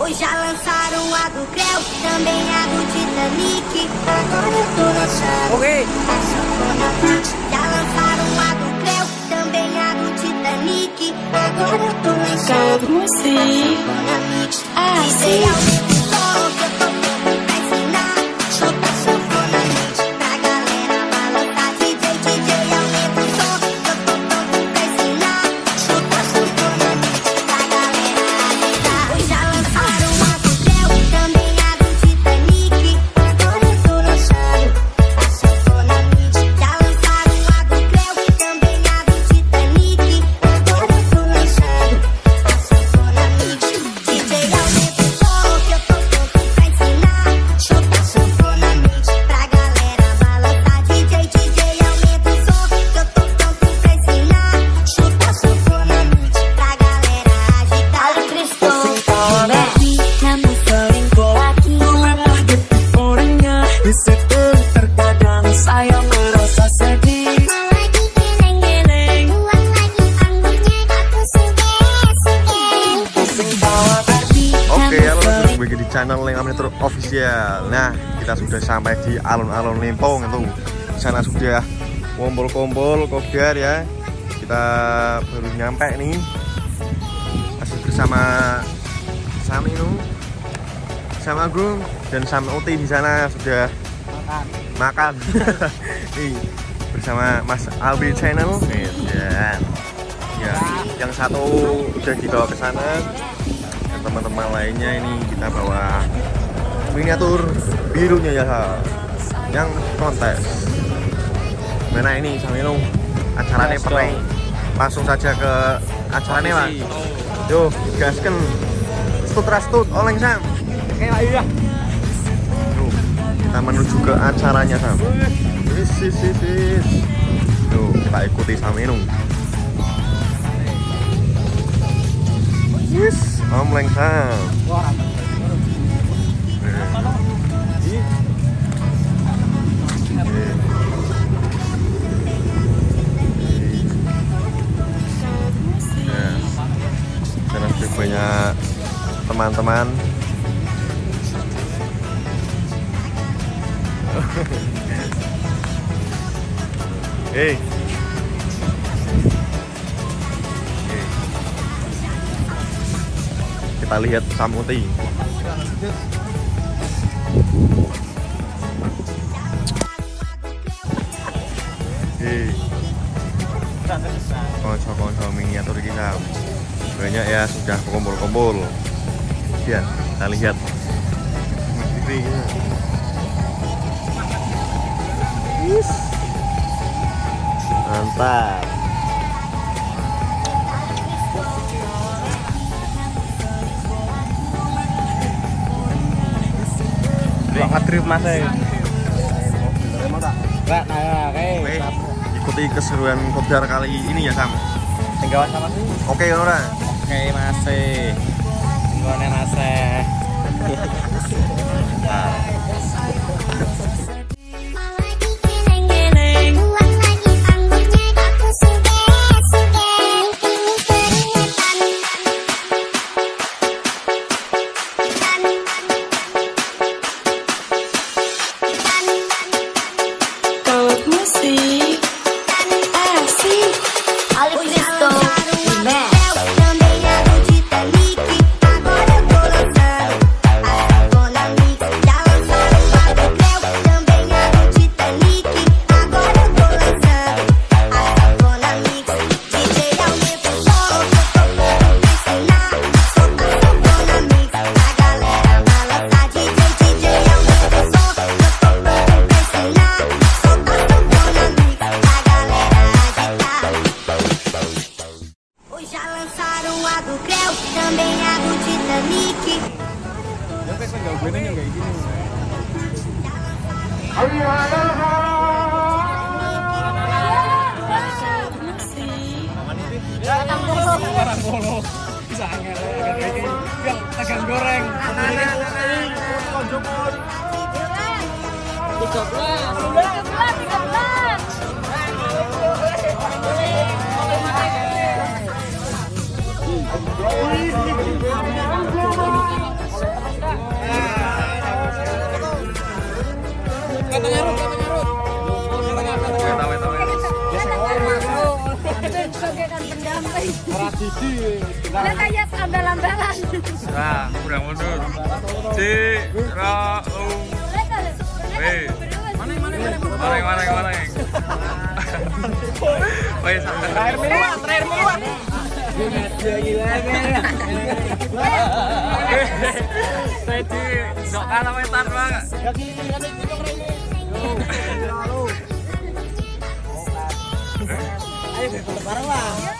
Hoje já lançaram a do Creu, também a do Titanic. Agora eu tô lançando a sanfona Mix. Já lançaram a do Creu, também a do Titanic. Agora eu tô lançando a musik sanfona Mix. Asik. Kita sudah sampai di alun-alun Lempong itu. Di sana sudah kumpul-kumpul kobar ya. Kita baru nyampe nih. Masih bersama Saminu, sama Gung dan sama Uti di sana sudah makan. nih bersama Mas Albi Channel. Ya. Ya, yang satu udah dibawa ke sana, dan teman-teman lainnya ini kita bawa miniatur birunya ya yang kontes. Mana ini Samino acaranya Let's pernah langsung saja ke acaranya mas. Yo gasken stut rastut oleng sam. Oke ayo ya Tuh, kita menuju ke acaranya sam. Sis sis sis sis tuh kita ikuti Samino Yes, Om Leng Sam. Hei. Hei. Kita lihat Samuti. Hei. Konco-konco miniatur kita banyak ya sudah kumpul-kumpul. Ya, kita lihat. Yes. Mantap. Gak ngetrip mas ya Gak, nah, oke. Oke, ikuti keseruan kopdar kali ini ya Sam. Tinggalan sama sih? Oke, Nora. Oke masih Tinggalan masih lagi siji. Lah kaya ambel-ambelan. Nah, kurang mundur. Ra, u. Weh. Mana mana mana. Mana mana Wes. Terakhir meluat, air meluat. Saya di dok kalah. Ayo bareng lah.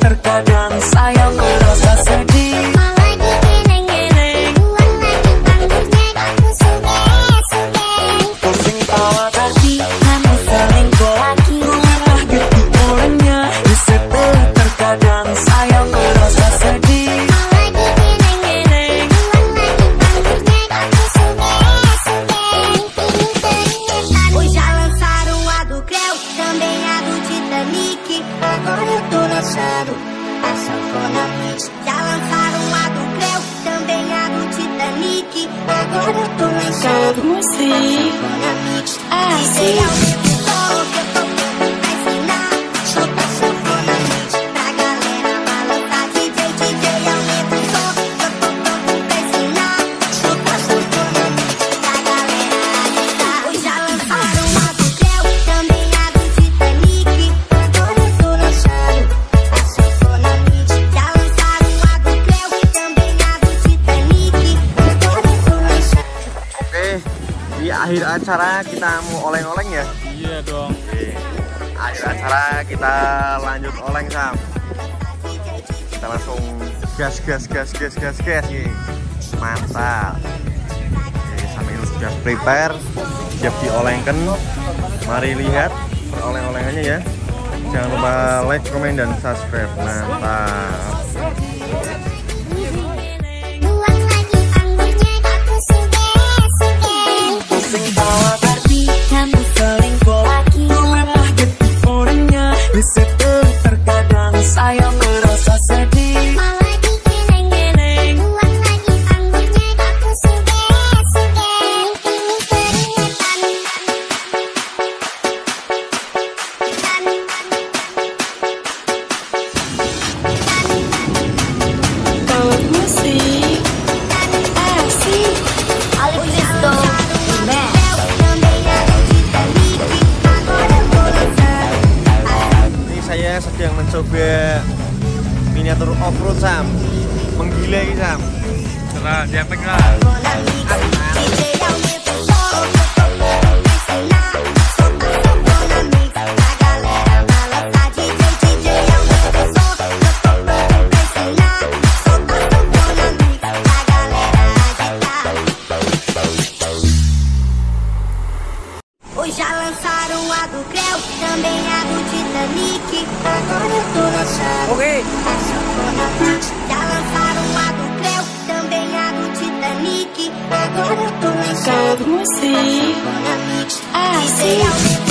terkadang saya acara kita mau oleng-oleng ya? Iya dong. Oke. Acara kita lanjut oleng sam. Kita langsung gas gas gas gas gas gas nih. Mantap. Oke, sambil sudah prepare, siap diolengkan. Mari lihat peroleng-olengannya ya. Jangan lupa like, komen, dan subscribe. Mantap. Jam. Será já lançaram a também a do Titanic. Agora eu tô lançando. Ok. Good see, I see.